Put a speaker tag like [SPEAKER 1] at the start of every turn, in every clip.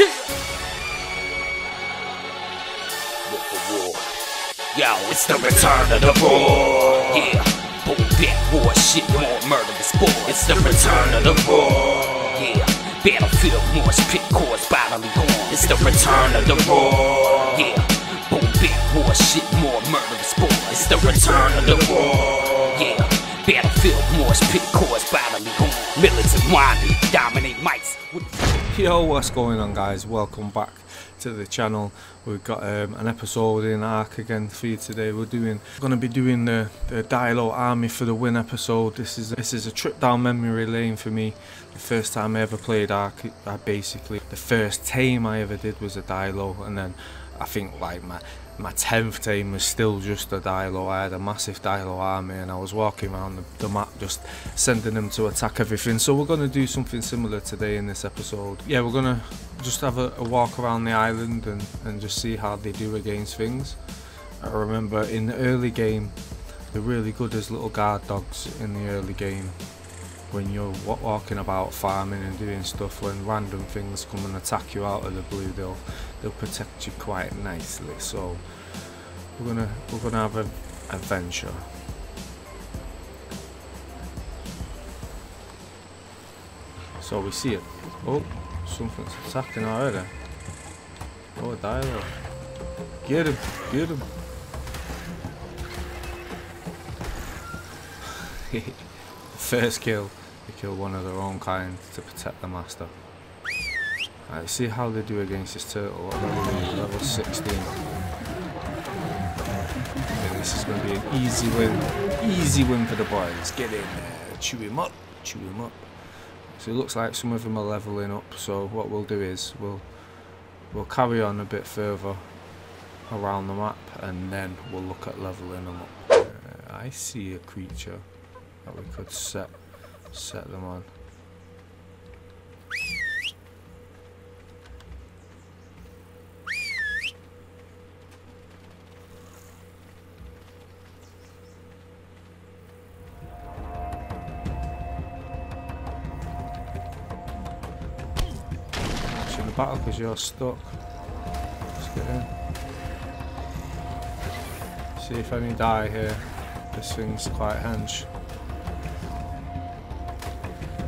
[SPEAKER 1] Chill. With the war. Yo, it's the return of the raw. Yeah. Boom, back war shit, more murder than sport. It's the return of the raw. Yeah. Battlefield, more pit cores, bodily harm. It's the return of the raw. Yeah. Boom, back war shit, more murder than sport. It's the return of the raw. Yeah. Battlefield, more pit cores, bodily harm. Militant whining, dominate mics.
[SPEAKER 2] Yo, what's going on, guys? Welcome back to the channel. We've got um, an episode in Ark again for you today. We're doing, going to be doing the the Dilo Army for the win episode. This is this is a trip down memory lane for me. The first time I ever played Ark, I basically the first tame I ever did was a Dilo, and then I think like my my tenth team was still just a Dilo. I had a massive Dilo army, and I was walking around the, the map just sending them to attack everything. So we're going to do something similar today in this episode. Yeah, we're going to just have a, a walk around the island and, and just see how they do against things. I remember in the early game, they're really good as little guard dogs in the early game. When you're walking about farming and doing stuff, when random things come and attack you out of the blue, they'll they'll protect you quite nicely. So we're gonna we're gonna have an adventure. So we see it. Oh, something's attacking already. Oh, a Dilo. Get him, get him. First kill. They kill one of their own kind to protect the master. Alright, see how they do against this turtle. Level 16. Okay, this is going to be an easy win. Easy win for the boys. Get in there. Chew him up. Chew him up. So it looks like some of them are leveling up. So what we'll do is we'll we'll carry on a bit further around the map and then we'll look at leveling them up. Uh, I see a creature that we could set set them on. Because you're stuck. Let's get in. See if any die here. This thing's quite hench.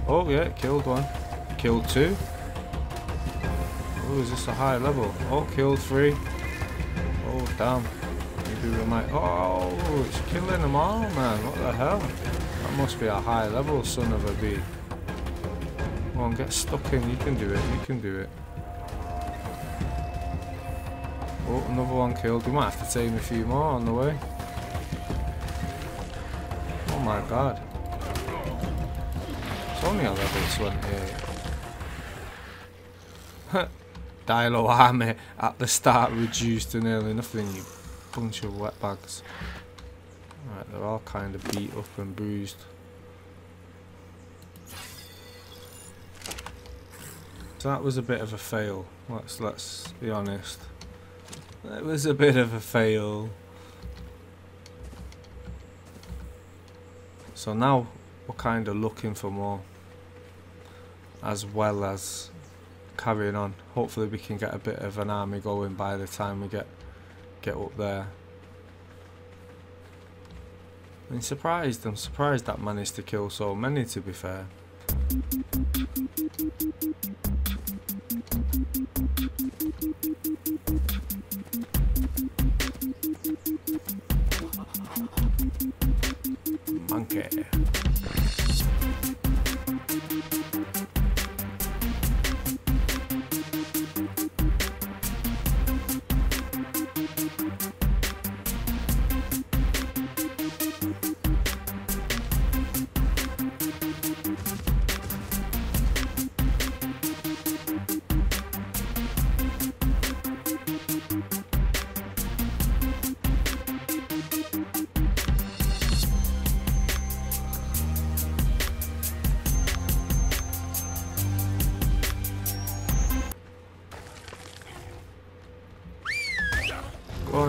[SPEAKER 2] Oh yeah, killed one. Killed two. Oh, is this a high level? Oh, killed three. Oh, damn. Maybe we might... Oh, it's killing them all, man. What the hell? That must be a high level son of a bee. Come on, get stuck in. You can do it. You can do it. Oh, another one killed. We might have to tame a few more on the way. Oh my god. It's only a level 28. Dilo army at the start reduced to nearly nothing, you bunch of wetbags. Right, they're all kind of beat up and bruised. So that was a bit of a fail. Let's let's be honest. It was a bit of a fail. So now we're kind of looking for more, as well as carrying on. Hopefully we can get a bit of an army going by the time we get get up there. I'm surprised. I'm surprised that managed to kill so many. To be fair. Monkey.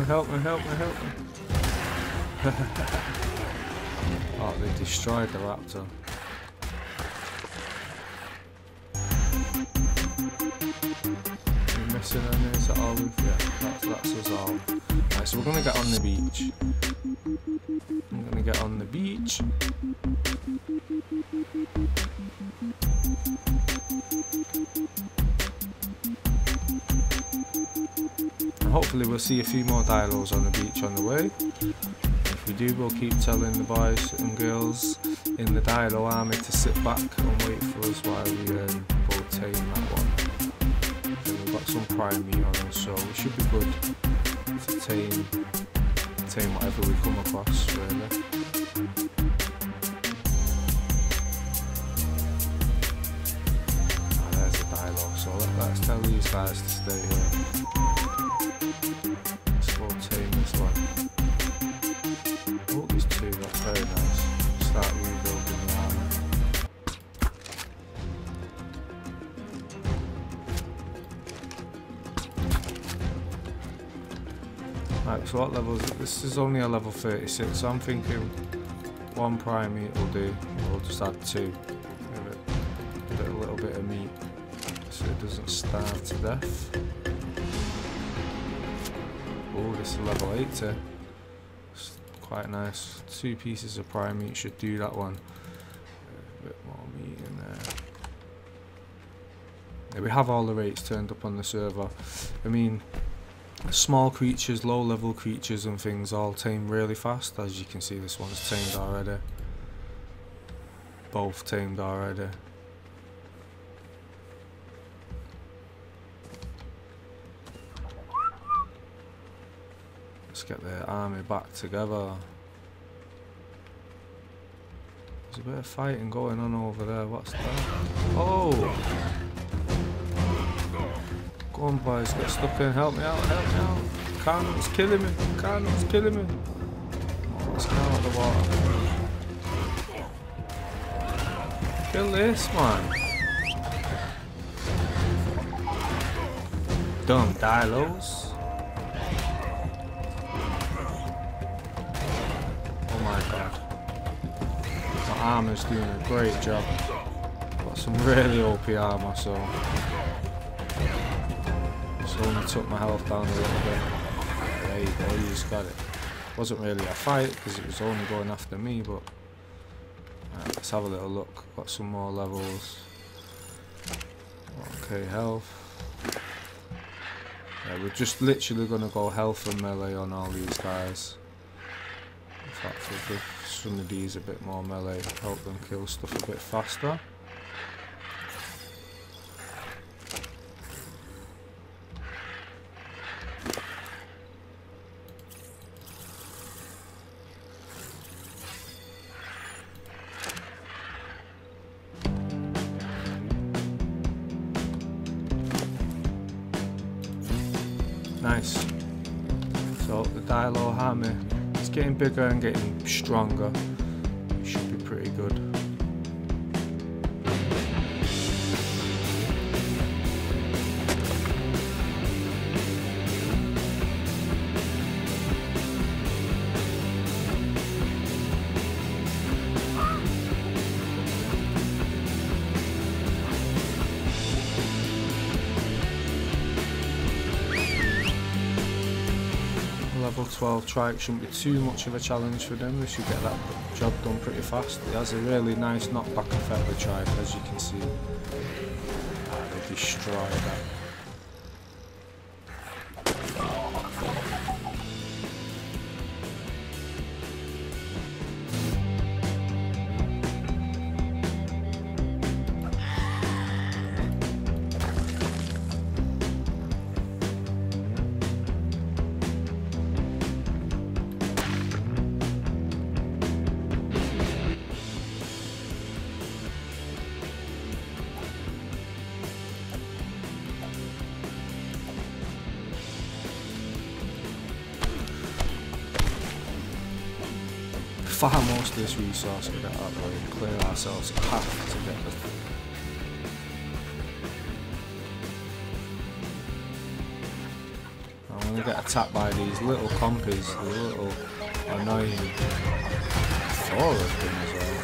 [SPEAKER 2] On, help me, help me, help me. oh, they destroyed the raptor. missing any? Is that all we've yeah, that's, that's us all. Right, so we're gonna get on the beach. I'm gonna get on the beach. Hopefully we'll see a few more Dilos on the beach on the way. If we do, we'll keep telling the boys and girls in the Dilo army to sit back and wait for us while we um, go tame that one. We've got some prime meat on us, so we should be good to tame, tame whatever we come across, really. Ah, so let's tell these guys to stay here. Go tame this one. Oh, two, very nice. Start rebuilding the armor. Right, what level is it? This is only a level 36, so I'm thinking one prime meat will do. We'll just add two. Give it a little bit of meat so it doesn't starve to death. Is level 80. It's quite nice. Two pieces of prime meat should do that one. A bit more meat in there. Yeah, we have all the rates turned up on the server. I mean, small creatures, low level creatures and things all tame really fast. As you can see, this one's tamed already. Both tamed already. Let's get the army back together. There's a bit of fighting going on over there. What's that? Oh! Go on, boys. Get stuck in. Help me out. Help me out. Carno's killing me. Carno's killing me. Oh, let's get out of the water. Kill this, man. Dumb Dilos. Armor's doing a great job. Got some really OP armor, so. Just only took my health down a little bit. There you go, you just got it. Wasn't really a fight because it was only going after me, but. Right, let's have a little look. Got some more levels. Okay, health. Yeah, we're just literally gonna go health and melee on all these guys. Give some of a bit more melee, help them kill stuff a bit faster. Nice. So the Dilo hammer is getting bigger and getting stronger. Should be pretty good. 12 trike shouldn't be too much of a challenge for them. They should get that job done pretty fast. It has a really nice knockback effect, the trike, as you can see. Ah, they destroy that. Farm most of this resource of the way and clear ourselves a path to get the I'm gonna get attacked by these little compies, the little annoying of them as well.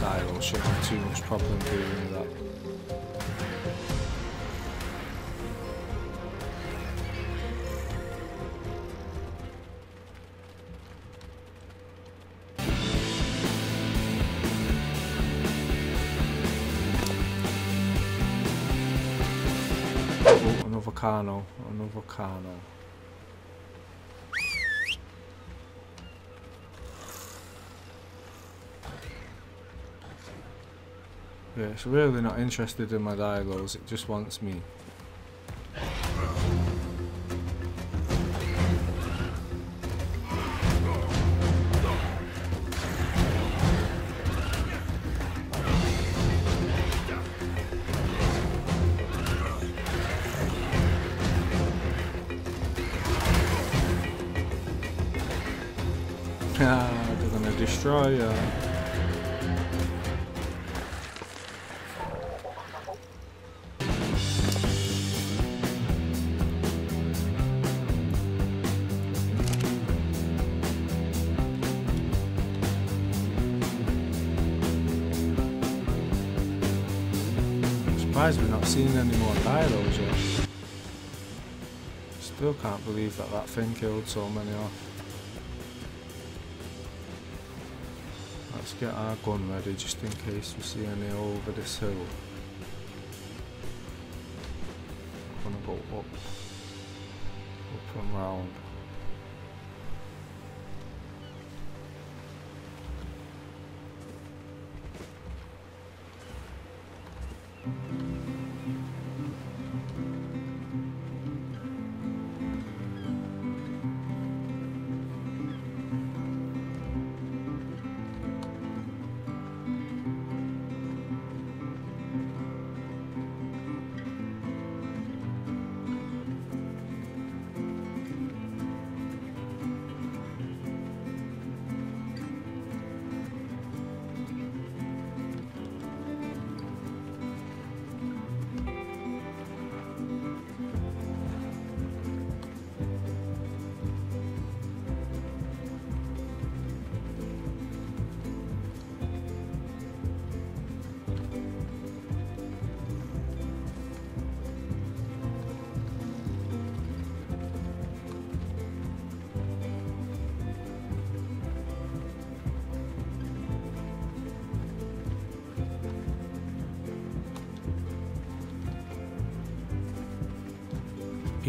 [SPEAKER 2] Dials shouldn't have too much problem doing that. Another Carno. Yeah, it's really not interested in my Dilos, it just wants me. Surprised we're not seeing any more Dilos yet. Still can't believe that that thing killed so many off. Let's get our gun ready just in case we see any over this hill. I'm Gonna go up, up and round.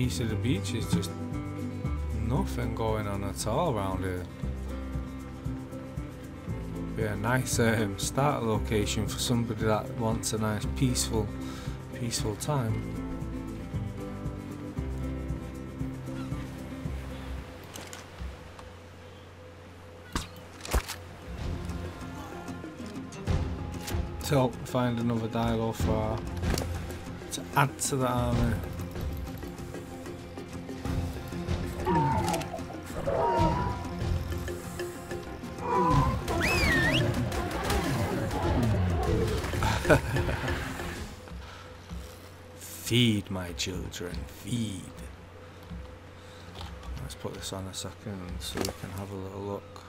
[SPEAKER 2] Piece of the beach is just nothing going on at all around here. Be a nice um, start location for somebody that wants a nice peaceful, peaceful time. So find another Dilo for to add to the army. Feed my children, feed. Let's put this on a second so we can have a little look.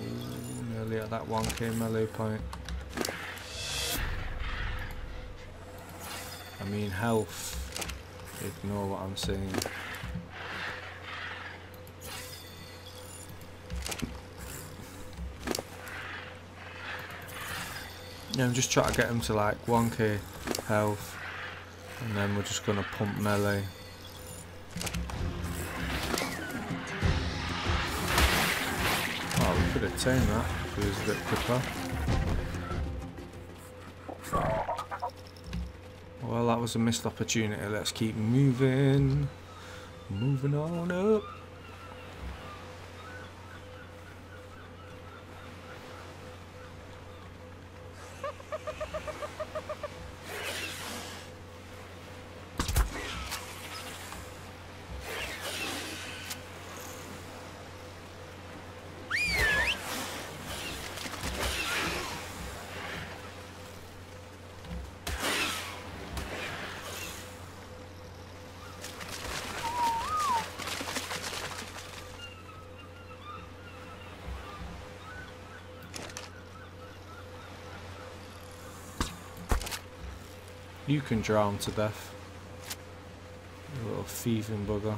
[SPEAKER 2] Ooh, nearly at that 1k melee point. I mean health. Ignore what I'm saying. Yeah, I'm just trying to get him to like 1k health and then we're just going to pump melee. Oh, we could have tamed that if he was a bit quicker. Well, that was a missed opportunity. Let's keep moving. Moving on up. You can drown to death. You little thieving bugger.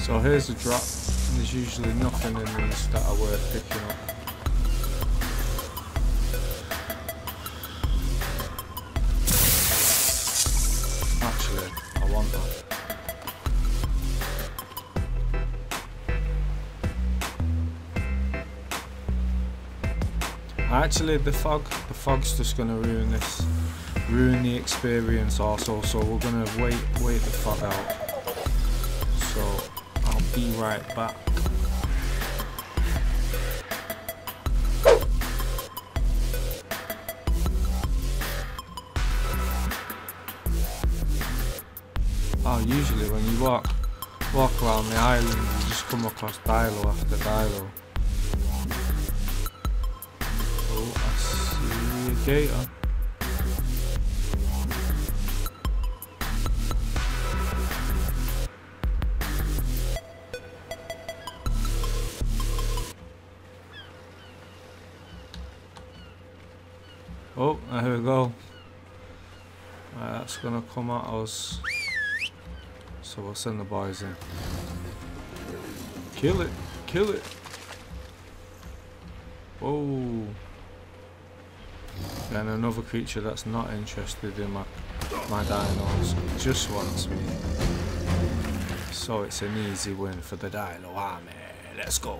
[SPEAKER 2] So here's the drop. There's usually nothing in these that are worth picking up. Actually, I want that. Actually, the fog, the fog's just gonna ruin this, ruin the experience also. So we're gonna wait, wait the fog out. So I'll be right back. Usually when you walk walk around the island, you just come across Dilo after Dilo. Oh, I see a gator. Oh, there we go. That's gonna come at us. So we'll send the boys in. Kill it! Kill it! Whoa! And another creature that's not interested in my my dinos just wants me. So it's an easy win for the Dino army. Let's go.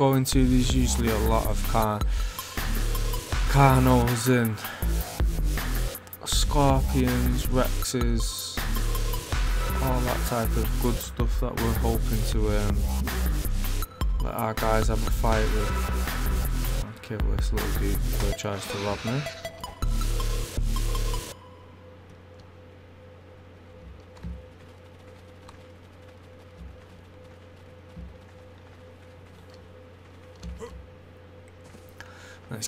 [SPEAKER 2] Going to, there's usually a lot of car, carnos and scorpions, rexes, all that type of good stuff that we're hoping to um, let our guys have a fight with. I'll kill this little dude he tries to rob me.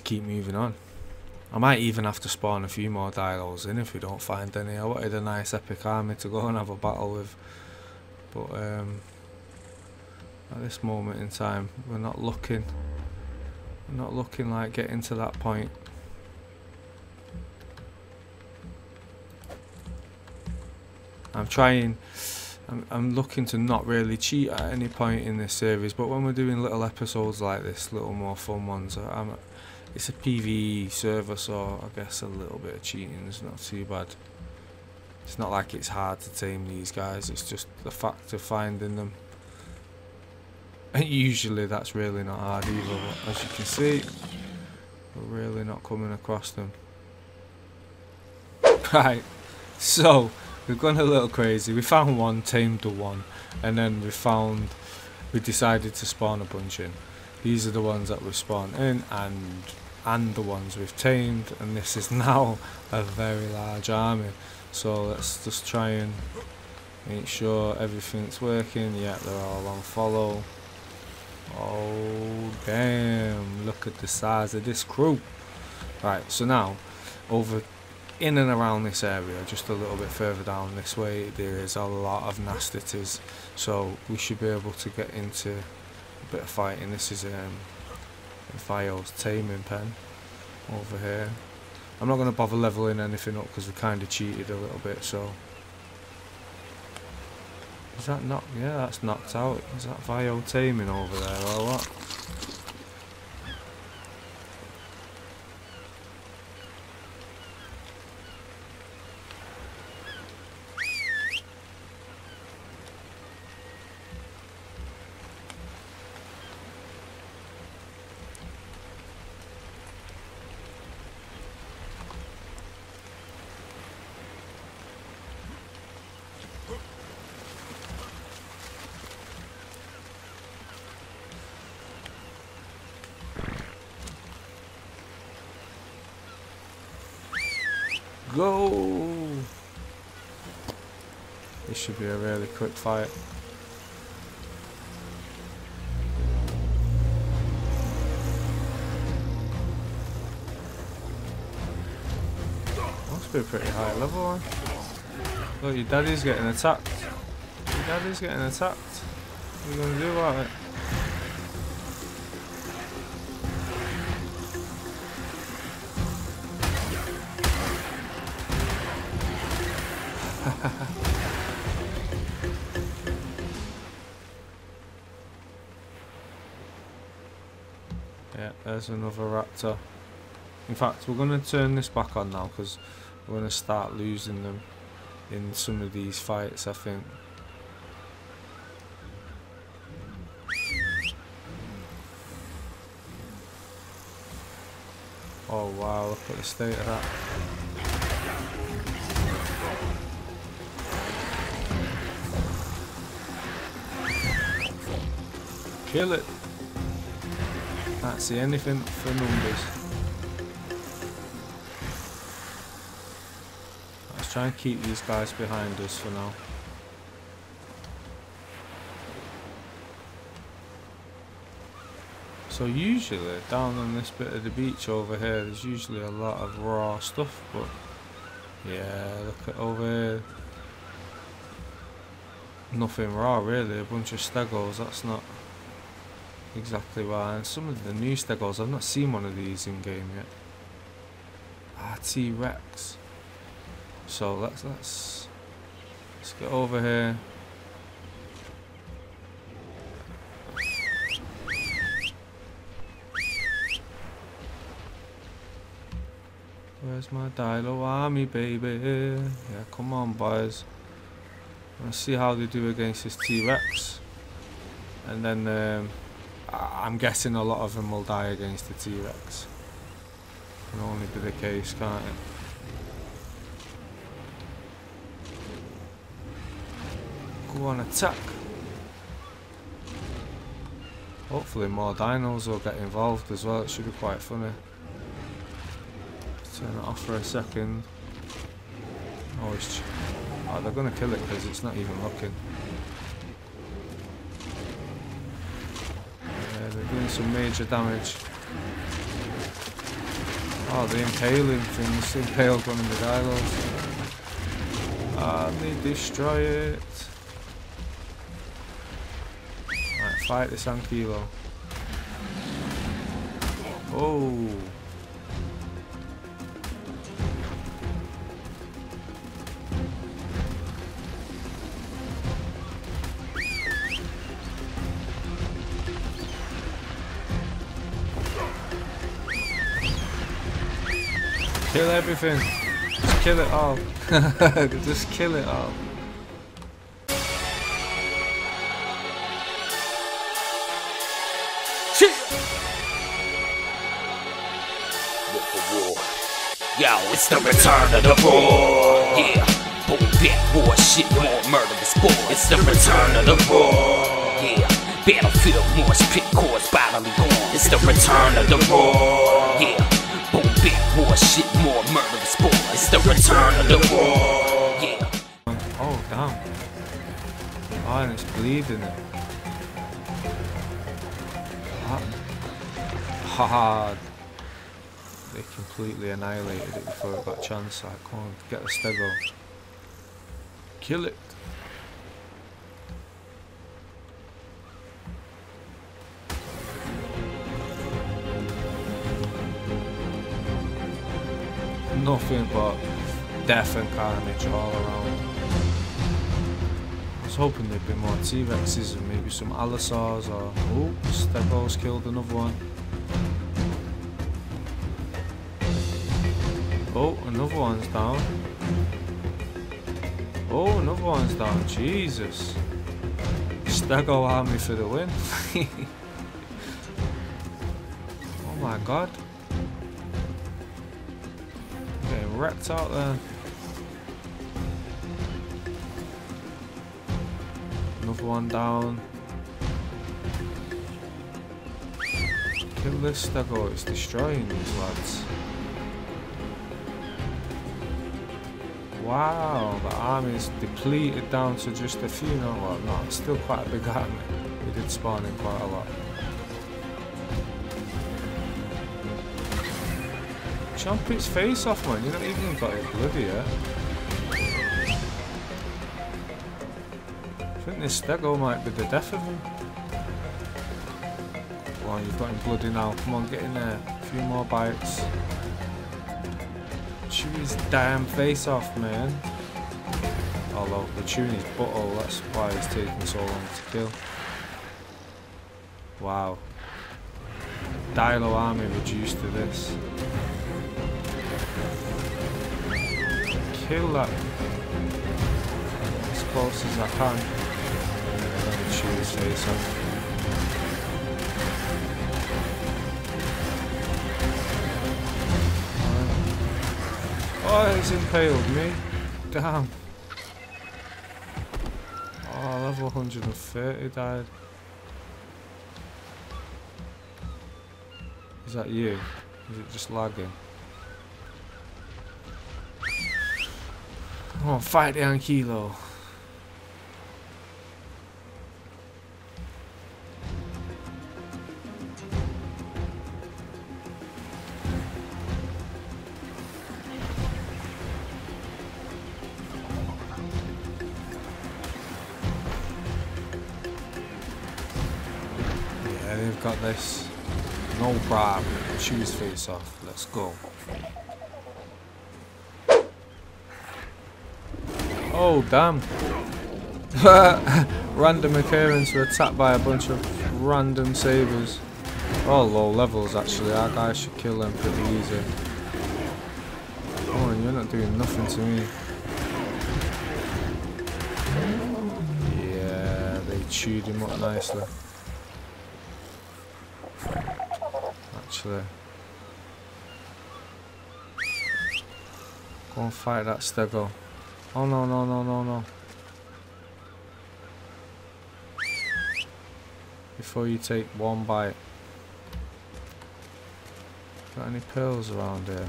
[SPEAKER 2] Keep moving on. I might even have to spawn a few more dials in if we don't find any. I wanted a nice epic army to go and have a battle with. But um, at this moment in time, we're not looking. We're not looking like getting to that point. I'm trying. I'm, I'm looking to not really cheat at any point in this series, but when we're doing little episodes like this, little more fun ones, I'm, it's a PvE server, so I guess a little bit of cheating is not too bad. It's not like it's hard to tame these guys, it's just the fact of finding them. And usually that's really not hard either, but as you can see, we're really not coming across them. Right, so we've gone a little crazy. We found one, tamed the one, and then we found, we decided to spawn a bunch in. These are the ones that we've spawned in, and and the ones we've tamed, and this is now a very large army. So let's just try and make sure everything's working. Yeah, they're all on follow. Oh damn! Look at the size of this crew. Right, so now over in and around this area, just a little bit further down this way, there is a lot of nastities. So we should be able to get into a bit of fighting. This is um, Vio's taming pen over here. I'm not going to bother leveling anything up because we kind of cheated a little bit. So is that not? Yeah, that's knocked out. Is that Vio taming over there or what? go! This should be a really quick fight. Must be a pretty high level one. Look, your daddy's getting attacked. Your daddy's getting attacked. What are you gonna do about it? There's another raptor. In fact, we're going to turn this back on now because we're going to start losing them in some of these fights, I think. Oh wow, look at the state of that. Kill it. Ah, Can't see anything for numbers. Let's try and keep these guys behind us for now. So usually down on this bit of the beach over here there's usually a lot of raw stuff but yeah look at over here nothing raw really a bunch of stegos that's not exactly why and some of the new stegos I've not seen one of these in game yet ah T-Rex so let's let's let's get over here Where's my Dilo army, baby? Yeah, come on, boys. Let's see how they do against this T-Rex. And then um, I'm guessing a lot of them will die against the T-Rex. Can only be the case, can't it? Go on, attack! Hopefully more dinos will get involved as well, it should be quite funny. Turn it off for a second. Oh, oh they're gonna kill it because it's not even looking. Yeah, they're doing some major damage. Oh, the impaling things, impale one of the dilos. Ah, they destroy it. Right, fight this Ankylo. Oh. Kill everything. Just kill it all. Just kill it all.
[SPEAKER 1] Shit! Look for war. Yo, it's the return of the roar. Yeah, boom, back war shit, more murder than sport. It's the return of the roar. Yeah, battlefield, more pit cores, bodily harm. It's the return of the roar. Yeah, back war shit, more murder than sport. It's the return of the roar. Yeah.
[SPEAKER 2] Oh, damn. And it's bleeding it. Haha. They completely annihilated it before it got a chance. I can't get the stego. Kill it. Nothing but death and carnage all around. I was hoping there'd be more T-Rexes and maybe some Allosaurs or... Oh, Stego's killed another one. Oh, another one's down. Oh, another one's down. Jesus. Stego army for the win. oh my god. Wrecked out there. Another one down. Kill this Stego, it's destroying these lads. Wow, the army's depleted down to just a few now. Well, no, it's still quite a big army. We did spawn in quite a lot. Jump its face off, man. You're not even got it bloody yet. I think this Stego oh, might be the death of him. Come on, you've got him bloody now. Come on, get in there. A few more bites. Chew his damn face off, man. Although we're chewing his butthole, that's why he's taking so long to kill. Wow. Dilo army reduced to this. That as close as I can. Oh, he's impaled me. Damn. Oh, level 130 died. Is that you? Is it just lagging? Come on, fight the Ankylo. Yeah, they've got this. No problem. Choose face off. Let's go. Oh, damn. random occurrence. We're attacked by a bunch of random sabers. All low levels, actually. Our guys should kill them pretty easy. Oh, and you're not doing nothing to me. Yeah, they chewed him up nicely. Actually. Go and fight that stego. Oh no no no no no. Before you take one bite. Got any pearls around here?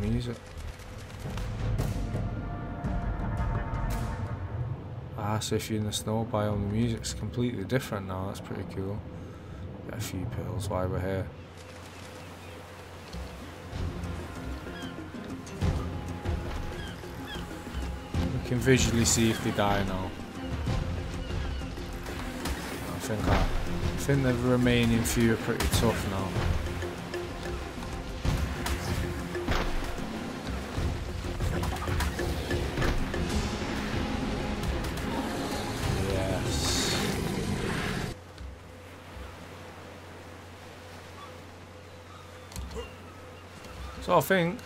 [SPEAKER 2] With that music? Ah, so if you're in the snow biome, the music's completely different now. That's pretty cool. Get a few pills while we're here. We can visually see if they die now. I think I, I think the remaining few are pretty tough now. So I think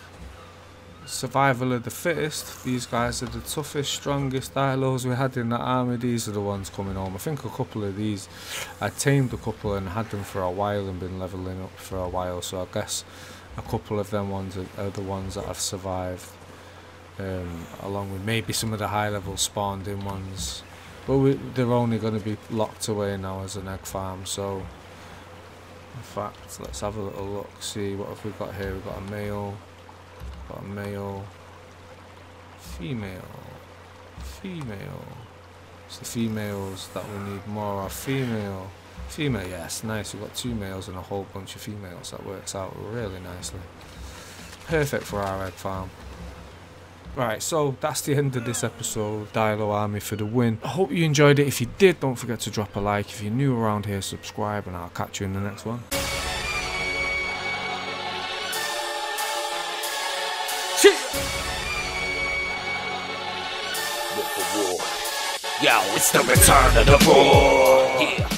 [SPEAKER 2] survival of the fittest. These guys are the toughest, strongest dilos we had in that army. These are the ones coming home. I think a couple of these, I tamed a couple and had them for a while and been leveling up for a while. So I guess a couple of them ones are, are the ones that have survived. Um, along with maybe some of the high level spawned in ones. But we, they're only going to be locked away now as an egg farm, so... In fact, let's have a little look, see what have we got here. We've got a male, got a male, female, female. It's the females that we need more of. Female, female, yes, nice. We've got two males and a whole bunch of females. That works out really nicely. Perfect for our egg farm. Right, so that's the end of this episode. Dilo Army for the win. I hope you enjoyed it. If you did, don't forget to drop a like. If you're new around here, subscribe, and I'll catch you in the next one.
[SPEAKER 1] Look. Yo, it's the return of the war.